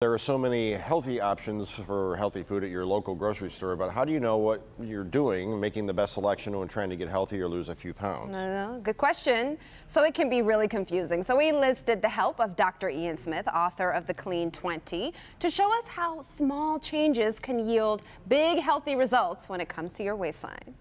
There are so many healthy options for healthy food at your local grocery store, but how do you know what you're doing, making the best selection when trying to get healthy or lose a few pounds? Good question. So it can be really confusing. So we enlisted the help of Dr. Ian Smith, author of The Clean 20, to show us how small changes can yield big healthy results when it comes to your waistline.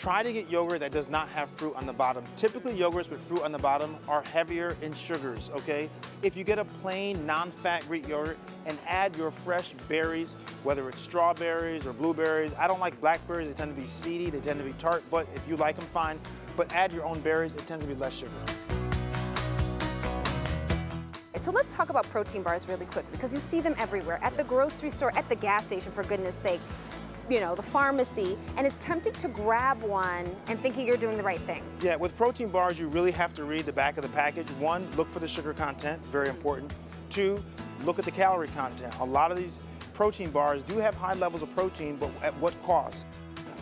Try to get yogurt that does not have fruit on the bottom. Typically yogurts with fruit on the bottom are heavier in sugars, okay? If you get a plain non-fat Greek yogurt and add your fresh berries, whether it's strawberries or blueberries, I don't like blackberries, they tend to be seedy, they tend to be tart, but if you like them, fine. But add your own berries, it tends to be less sugar. So let's talk about protein bars really quick because you see them everywhere at the grocery store, at the gas station, for goodness sake, you know, the pharmacy, and it's tempting to grab one and thinking you're doing the right thing. Yeah, with protein bars, you really have to read the back of the package. One, look for the sugar content, very important. Two, look at the calorie content. A lot of these protein bars do have high levels of protein, but at what cost?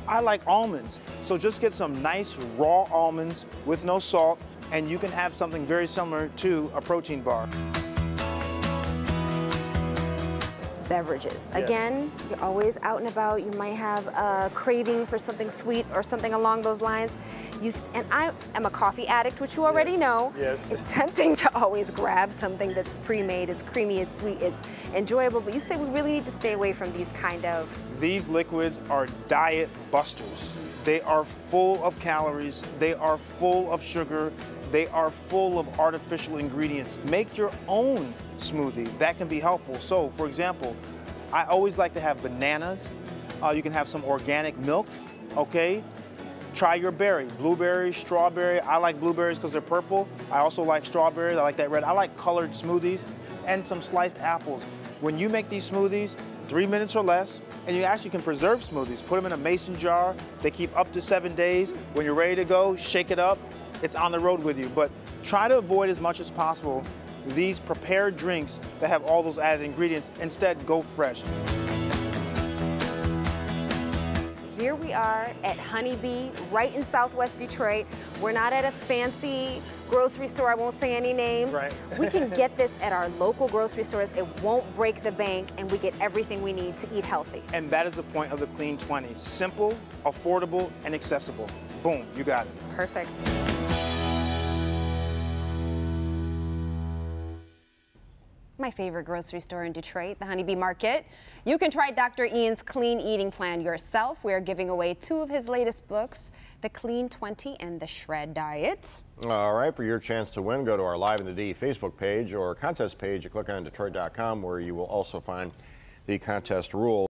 I like almonds, so just get some nice raw almonds with no salt, and you can have something very similar to a protein bar beverages. Yes. Again, you're always out and about. You might have a craving for something sweet or something along those lines. You and I am a coffee addict, which you already yes. know. Yes. It's tempting to always grab something that's pre-made. It's creamy, it's sweet, it's enjoyable. But you say we really need to stay away from these kind of. These liquids are diet busters. They are full of calories. They are full of sugar. They are full of artificial ingredients. Make your own smoothie. That can be helpful. So, for example, I always like to have bananas. Uh, you can have some organic milk, okay? Try your berry, blueberry, strawberry. I like blueberries because they're purple. I also like strawberries, I like that red. I like colored smoothies and some sliced apples. When you make these smoothies, three minutes or less, and you actually can preserve smoothies. Put them in a mason jar. They keep up to seven days. When you're ready to go, shake it up, it's on the road with you. But try to avoid as much as possible these prepared drinks that have all those added ingredients. Instead, go fresh. Here we are at Honeybee, right in Southwest Detroit. We're not at a fancy grocery store. I won't say any names. Right. we can get this at our local grocery stores. It won't break the bank, and we get everything we need to eat healthy. And that is the point of the Clean 20. Simple, affordable, and accessible. Boom, you got it. Perfect. My favorite grocery store in Detroit, the Honeybee Market. You can try Dr. Ian's clean eating plan yourself. We are giving away two of his latest books, The Clean 20 and The Shred Diet. All right, for your chance to win, go to our Live in the D Facebook page or contest page. You click on Detroit.com where you will also find the contest rules.